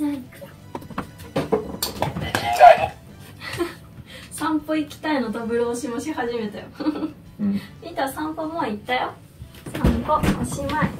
散歩行きたいのダブル押しもし始めたよ。うん。散歩もう行ったよ。散歩おしまい。